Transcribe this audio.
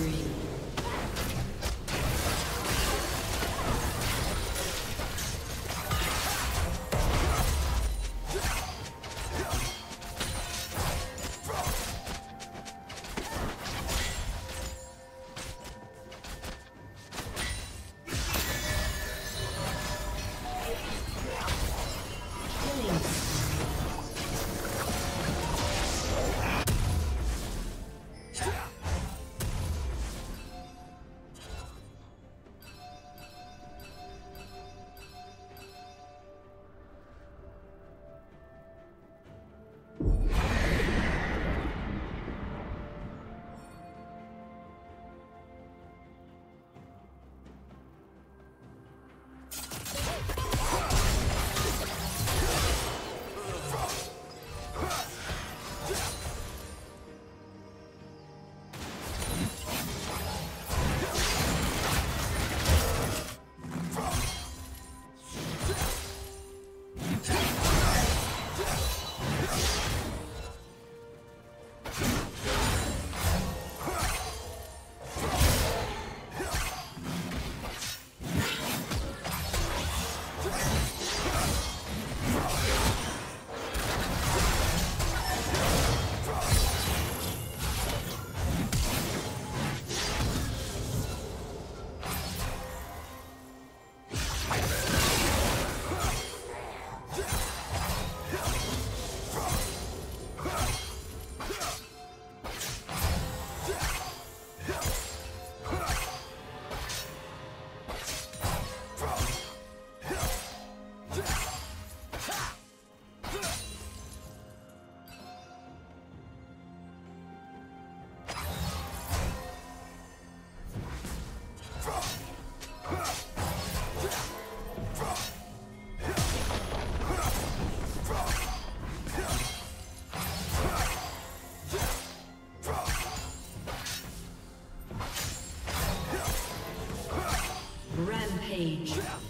Legendary. Rampage.